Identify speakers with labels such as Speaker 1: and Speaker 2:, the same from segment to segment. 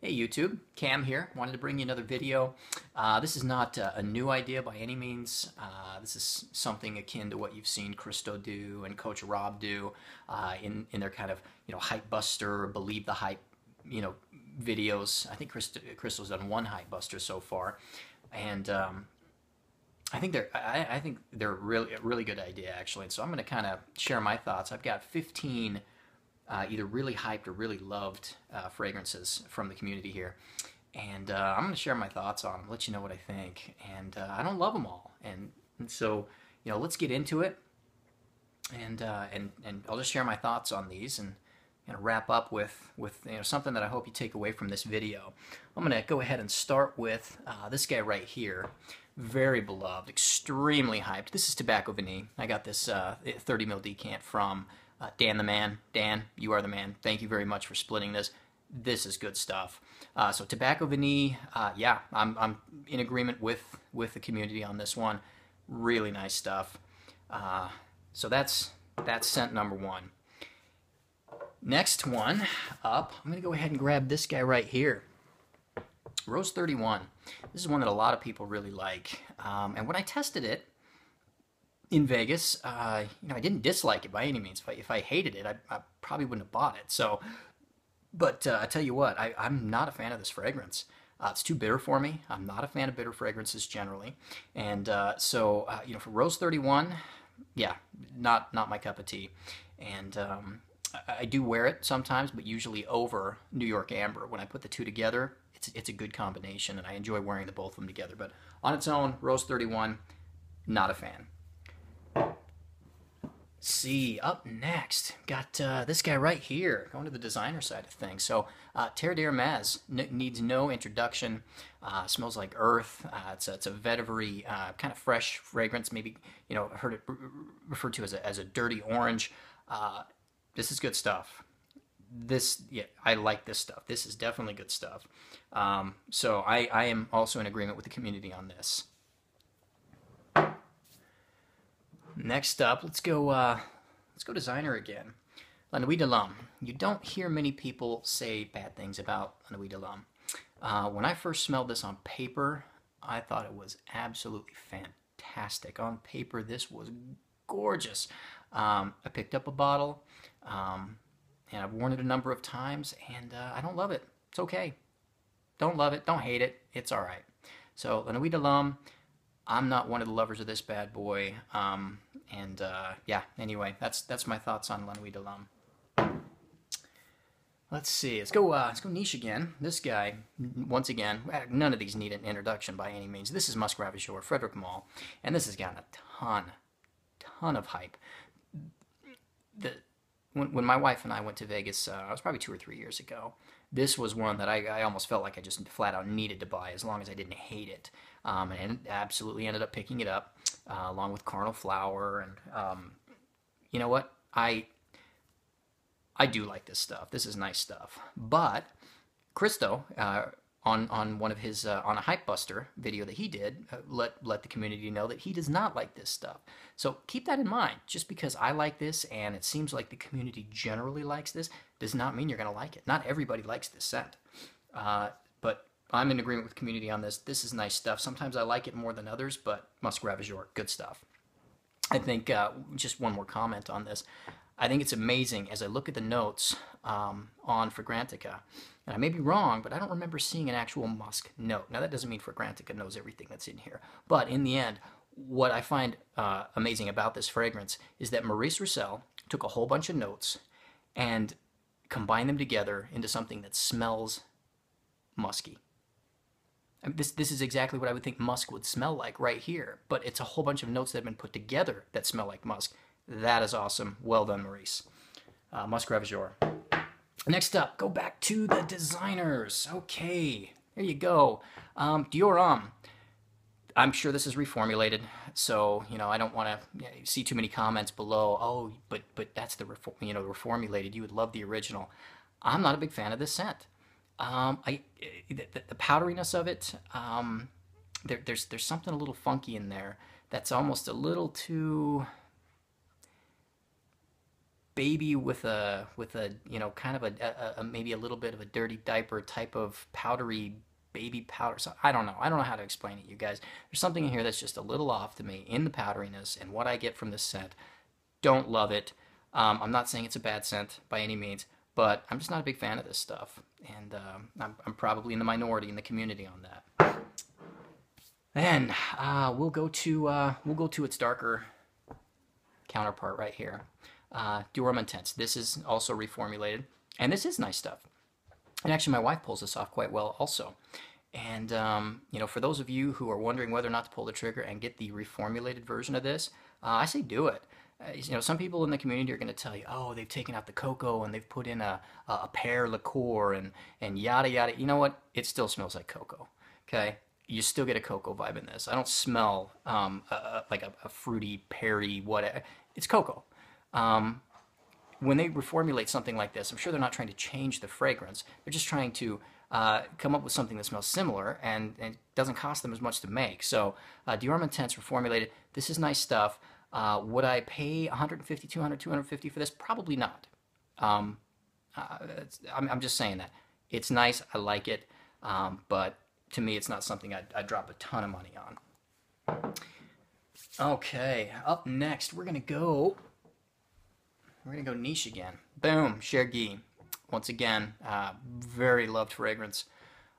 Speaker 1: Hey YouTube, Cam here. Wanted to bring you another video. Uh, this is not uh, a new idea by any means. Uh, this is something akin to what you've seen Christo do and Coach Rob do uh, in in their kind of you know hype buster, believe the hype, you know videos. I think Christo, Christo's done one hype buster so far, and um, I think they're I, I, think they're really a really good idea actually. And so I'm going to kind of share my thoughts. I've got 15 uh, either really hyped or really loved uh, fragrances from the community here. And uh, I'm going to share my thoughts on them, let you know what I think. And uh, I don't love them all. And, and, so, you know, let's get into it. And, uh, and, and I'll just share my thoughts on these and of wrap up with, with you know, something that I hope you take away from this video. I'm going to go ahead and start with uh, this guy right here. Very beloved, extremely hyped. This is Tobacco Vanille. I got this 30 mil decant from uh, Dan the man, Dan, you are the man. Thank you very much for splitting this. This is good stuff. Uh, so Tobacco Vanille, uh, yeah, I'm, I'm in agreement with, with the community on this one. Really nice stuff. Uh, so that's, that's scent number one. Next one up, I'm to go ahead and grab this guy right here. Rose 31. This is one that a lot of people really like. Um, and when I tested it, in Vegas, uh, you know, I didn't dislike it by any means. If I, if I hated it, I, I probably wouldn't have bought it. So, but uh, I tell you what, I, I'm not a fan of this fragrance. Uh, it's too bitter for me. I'm not a fan of bitter fragrances generally, and uh, so uh, you know, for Rose 31, yeah, not not my cup of tea. And um, I, I, do wear it sometimes, but usually over New York Amber. When I put the two together, it's it's a good combination, and I enjoy wearing the both of them together. But on its own, Rose 31, not a fan see, up next, got uh, this guy right here, going to the designer side of things. So, uh, Terre d'Hermès needs no introduction. Uh, smells like earth. Uh, it's, a, it's a vetivery, uh, kind of fresh fragrance. Maybe you know, heard it referred to as a, as a dirty orange. Uh, this is good stuff. This, yeah, I like this stuff. This is definitely good stuff. Um, so I, I am also in agreement with the community on this. Next up, let's go. Uh, let's go designer again. La Nuit de l'Homme. You don't hear many people say bad things about La Nuit de l'Homme. Uh, when I first smelled this on paper, I thought it was absolutely fantastic. On paper, this was gorgeous. Um, I picked up a bottle, um, and I've worn it a number of times, and uh, I don't love it. It's okay. Don't love it. Don't hate it. It's all right. So, La Nuit de l'Homme, I'm not one of the lovers of this bad boy. Um, and uh, yeah, anyway, that's that's my thoughts on La Nuit de. Let's see. Let's go. Uh, let's go niche again. This guy, once again, none of these need an introduction by any means. This is Musc Ravageur, Frederic Malle, and this has gotten a ton, ton of hype. The when, when my wife and I went to Vegas, uh, it was probably two or three years ago. This was one that I, I almost felt like I just flat out needed to buy, as long as I didn't hate it um, and absolutely ended up picking it up uh, along with Carnal Flower. And um, you know what? I I do like this stuff. This is nice stuff. But Christo, uh, on on one of his uh, on a hype buster video that he did, uh, let let the community know that he does not like this stuff. So keep that in mind. Just because I like this and it seems like the community generally likes this, does not mean you're going to like it. Not everybody likes this scent. Uh, but I'm in agreement with community on this. This is nice stuff. Sometimes I like it more than others, but Musc Ravageur, good stuff. I think uh, just one more comment on this. I think it's amazing as I look at the notes um, on Fragrantica, and I may be wrong, but I don't remember seeing an actual musk note. Now that doesn't mean Fragrantica knows everything that's in here, but in the end, what I find uh, amazing about this fragrance is that Maurice Roucel took a whole bunch of notes and combined them together into something that smells musky. I mean, this this is exactly what I would think musk would smell like right here, but it's a whole bunch of notes that have been put together that smell like musk. That is awesome. Well done, Maurice. Uh, Musc Ravageur. Next up, go back to the designers. Okay, there you go. Um, Dior Homme. I'm sure this is reformulated, so you know I don't want to see too many comments below. Oh, but but that's the you know reformulated. You would love the original. I'm not a big fan of this scent. Um, I the, the, powderiness of it, um, there, there's there's something a little funky in there that's almost a little too baby with a with a you know kind of a, a, a maybe a little bit of a dirty diaper type of powdery baby powder. So I don't know. I don't know how to explain it, you guys. There's something in here that's just a little off to me in the powderiness and what I get from this scent. Don't love it. Um, I'm not saying it's a bad scent by any means, but I'm just not a big fan of this stuff, and um, I'm, I'm, probably in the minority in the community on that. Then uh, we'll go to uh, we'll go to its darker counterpart right here, uh, Dior Intense. This is also reformulated, and this is nice stuff. And actually, my wife pulls this off quite well also. And um, you know, for those of you who are wondering whether or not to pull the trigger and get the reformulated version of this, uh, I say do it. Uh, you know, some people in the community are going to tell you, oh, they've taken out the cocoa and they've put in a, a pear liqueur and, and yada yada. You know what? It still smells like cocoa. Okay, you still get a cocoa vibe in this. I don't smell um, a, like a, a, fruity, peary, whatever. It's cocoa. Um, when they reformulate something like this, I'm sure they're not trying to change the fragrance. They're just trying to uh, come up with something that smells similar and, and doesn't cost them as much to make. So uh, Dior Intense reformulated. This is nice stuff. Uh, would I pay 150, 200, 250 for this? Probably not. Um, uh, I'm, I'm, just saying that. It's nice. I like it. Um, but to me, it's not something I'd, I'd drop a ton of money on. Okay, up next, we're to go we're gonna go niche again. Boom, Chergui. Once again, uh, very loved fragrance.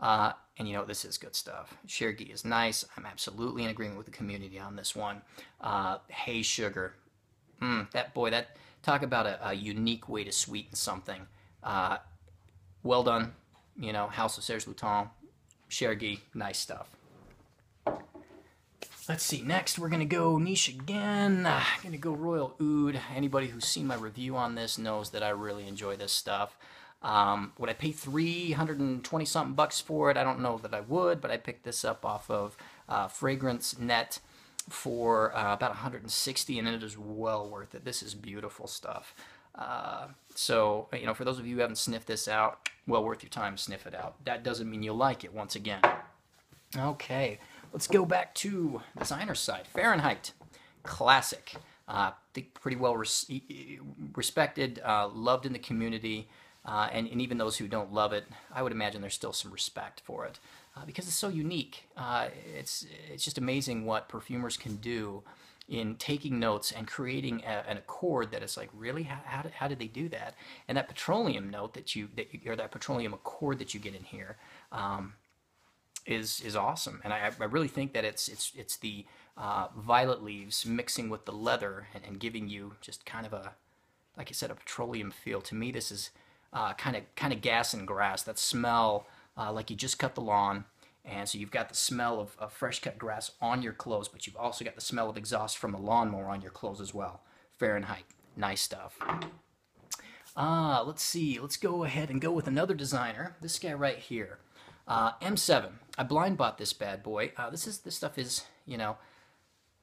Speaker 1: Uh, and you know, this is good stuff. Chergui is nice. I'm absolutely in agreement with the community on this one. Uh, hay sugar. Mm, that boy, that talk about a, a, unique way to sweeten something. Uh, well done. You know, House of Serge Lutens, Chergui, nice stuff. Let's see, next we're gonna go niche again. I'm gonna go Royal Oud. Anybody who's seen my review on this knows that I really enjoy this stuff. Um, would I pay 320 something bucks for it? I don't know that I would, but I picked this up off of uh, Fragrance Net for uh, about 160 and it is well worth it. This is beautiful stuff. Uh, so, you know, for those of you who haven't sniffed this out, well worth your time sniff it out. That doesn't mean you'll like it once again. Okay. Let's go back to designer side. Fahrenheit, classic. Uh, pretty well res respected, uh, loved in the community, uh, and, and, even those who don't love it, I would imagine there's still some respect for it uh, because it's so unique. Uh, it's it's just amazing what perfumers can do in taking notes and creating a, an accord that is like really how, how, did, how did they do that? And that petroleum note that you that you, or that petroleum accord that you get in here. Um, is is awesome, and I, I really think that it's it's it's the uh, violet leaves mixing with the leather and, and, giving you just kind of a, like I said, a petroleum feel. To me, this is kind of kind of gas and grass that smell uh, like you just cut the lawn, and so you've got the smell of, of fresh cut grass on your clothes, but you've also got the smell of exhaust from a lawnmower on your clothes as well. Fahrenheit, nice stuff. Ah, let's see. Let's go ahead and go with another designer. This guy right here. Uh, M7. I blind bought this bad boy. Uh, this is this stuff is you know,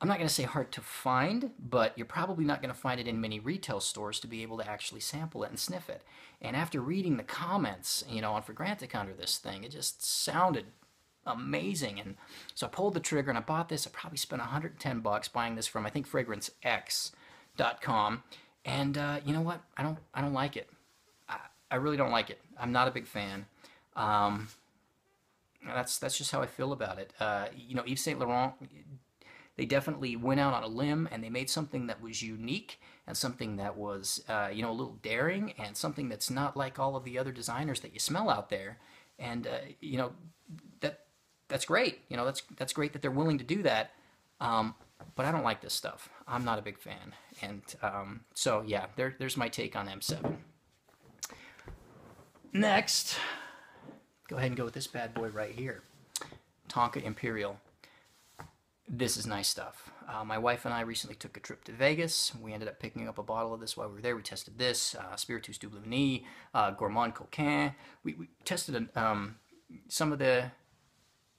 Speaker 1: I'm not going to say hard to find, but you're probably not going to find it in many retail stores to be able to actually sample it and sniff it. And after reading the comments, you know, on Fragrantica under this thing, it just sounded amazing. And so I pulled the trigger and I bought this. I probably spent 110 bucks buying this from I think FragranceX.com. And uh, you know what? I don't I don't like it. I, I really don't like it. I'm not a big fan. Um, that's that's just how I feel about it. Uh, you know, Yves Saint Laurent, they definitely went out on a limb and they made something that was unique and something that was uh, you know a little daring and something that's not like all of the other designers that you smell out there. And uh, you know that that's great. You know that's that's great that they're willing to do that. Um, but I don't like this stuff. I'm not a big fan. And um, so yeah, there, there's my take on M7. Next, Go ahead and go with this bad boy right here. Tonka Imperial. This is nice stuff. Uh, my wife and I recently took a trip to Vegas. We ended up picking up a bottle of this while we were there. We tested this, uh, Spiritueuse Double Vanille, uh, Gourmand Coquin. We, we tested um, some of the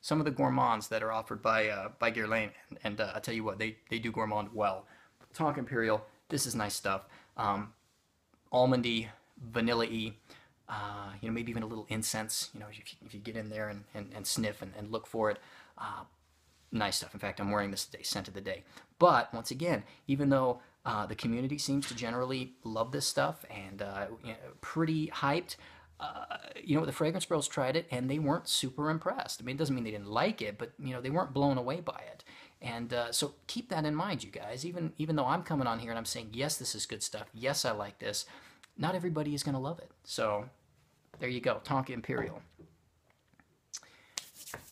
Speaker 1: some of the gourmands that are offered by uh, by Guerlain, and, and uh, I tell you what, they they do gourmand well. Tonk Imperial, this is nice stuff. Um, almondy, vanilla-y uh, you know, maybe even a little incense, you know, if you, if you get in there and, and, and sniff and, and, look for it. Uh, nice stuff. In fact, I'm wearing this today, scent of the day. But once again, even though Uh, the community seems to generally love this stuff and uh, you know, pretty hyped. Uh, you know, the Fragrance Bros tried it and they weren't super impressed. I mean, it doesn't mean they didn't like it, but you know, they weren't blown away by it. And uh, so keep that in mind, you guys. Even even though I'm coming on here and I'm saying yes, this is good stuff. Yes, I like this. Not everybody is going to love it. So there you go, Tonka Imperial.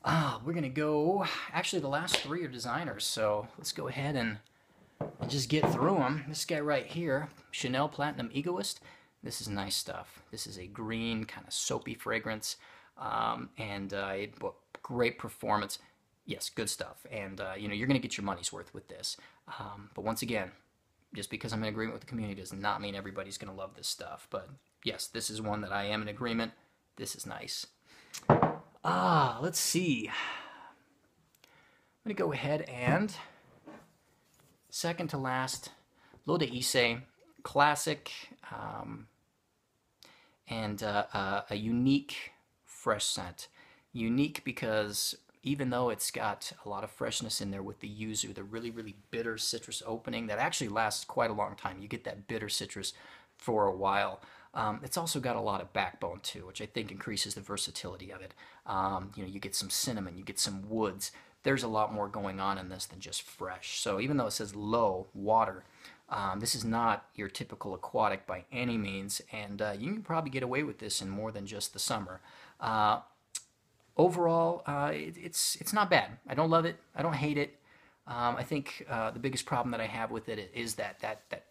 Speaker 1: Ah, we're gonna go. Actually, the last three are designers, so let's go ahead and just get through them. This guy right here, Chanel Platinum Egoist. This is nice stuff. This is a green, kind of soapy fragrance, um, and uh, it, great performance. Yes, good stuff. And uh, you know, you're gonna get your money's worth with this. Um, but once again, just because I'm in agreement with the community does not mean everybody's gonna love this stuff. But yes, this is one that I am in agreement. This is nice. Ah, let's see. I'm going to go ahead and second to last, L'Eau d'Issey, classic um, and uh, uh, a unique fresh scent. Unique because even though it's got a lot of freshness in there with the yuzu, the really, really bitter citrus opening that actually lasts quite a long time. You get that bitter citrus for a while. Um, it's also got a lot of backbone too, which I think increases the versatility of it. Um, you know, you get some cinnamon, you get some woods. There's a lot more going on in this than just fresh. So even though it says low water, um, this is not your typical aquatic by any means, and uh, you can probably get away with this in more than just the summer. Uh, overall, uh, it, it's it's not bad. I don't love it. I don't hate it. Um, I think uh, the biggest problem that I have with it is that that that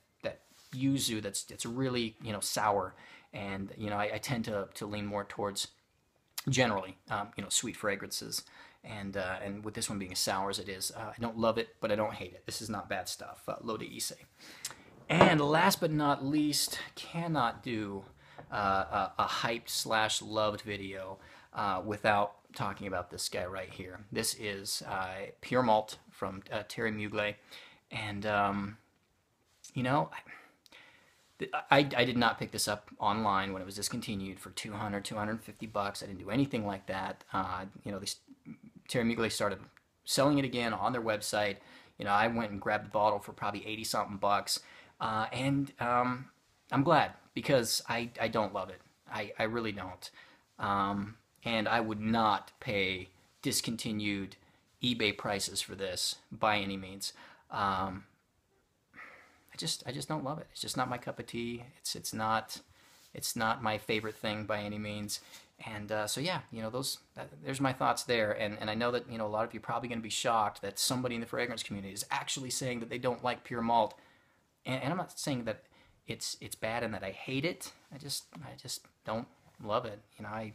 Speaker 1: yuzu that's it's really you know sour, and you know I, I tend to to lean more towards generally um, you know sweet fragrances. And uh, and with this one being as sour as it is, uh, I don't love it, but I don't hate it. This is not bad stuff. Uh, d'Issey. And last but not least, cannot do uh, a, a, hyped slash loved video uh, without talking about this guy right here. This is uh, Pure Malt from uh, Thierry Mugler. And, um, you know, I, I did not pick this up online when it was discontinued for 200 250 bucks. I didn't do anything like that. Uh, you know Thierry Mugler started selling it again on their website. You know i went and grabbed the bottle for probably 80 something bucks. Uh, and um, i'm glad because I, I don't love it. I, I really don't. Um, and i would not pay discontinued ebay prices for this by any means. Um, just I just don't love it. It's just not my cup of tea. It's it's not it's not my favorite thing by any means. And uh, so yeah, you know those that, there's my thoughts there. And and I know that you know a lot of you are probably going to be shocked that somebody in the fragrance community is actually saying that they don't like pure malt. And, and I'm not saying that it's it's bad and that I hate it. I just I just don't love it. You know I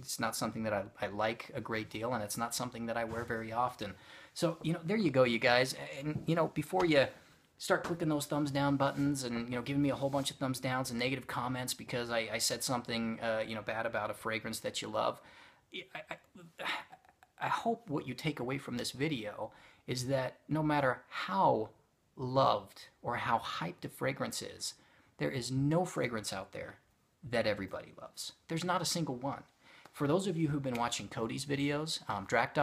Speaker 1: it's not something that I, I like a great deal and it's not something that I wear very often. So, you know, there you go, you guys. And, you know, before you start clicking those thumbs down buttons and you know giving me a whole bunch of thumbs downs and negative comments because I, I said something uh, you know bad about a fragrance that you love. I, I, I hope what you take away from this video is that no matter how loved or how hyped a fragrance is, there is no fragrance out there that everybody loves. There's not a single one. For those of you who've been watching Cody's videos, um, Drak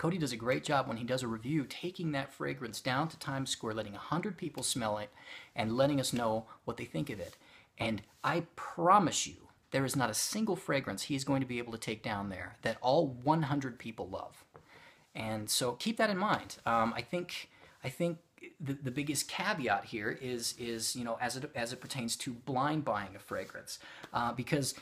Speaker 1: Cody does a great job when he does a review taking that fragrance down to Times Square, letting 100 people smell it, and letting us know what they think of it. And I promise you, there is not a single fragrance he is going to be able to take down there that all 100 people love. And so keep that in mind. Um, I think I think the, the biggest caveat here is is you know as it as it pertains to blind buying a fragrance uh, because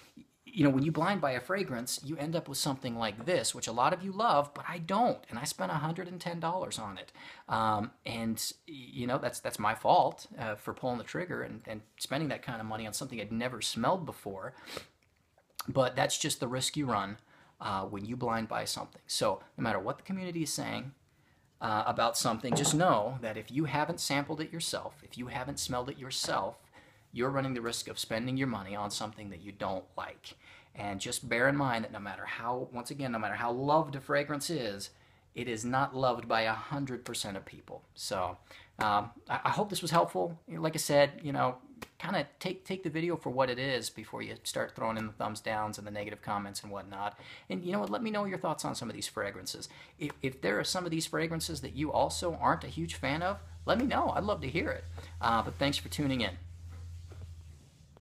Speaker 1: you know, when you blind buy a fragrance, you end up with something like this, which a lot of you love, but I don't, and I spent $110 on it. Um, and you know, that's that's my fault uh, for pulling the trigger and, and spending that kind of money on something I'd never smelled before. But that's just the risk you run uh, when you blind buy something. So no matter what the community is saying uh, about something, just know that if you haven't sampled it yourself, if you haven't smelled it yourself, you're running the risk of spending your money on something that you don't like. And just bear in mind that no matter how, once again, no matter how loved a fragrance is, it is not loved by 100% of people. So um, I, I, hope this was helpful. Like I said, you know, kind of take, take the video for what it is before you start throwing in the thumbs downs and the negative comments and whatnot. And you know what, let me know your thoughts on some of these fragrances. If, if there are some of these fragrances that you also aren't a huge fan of, let me know. I'd love to hear it. Uh, but thanks for tuning in.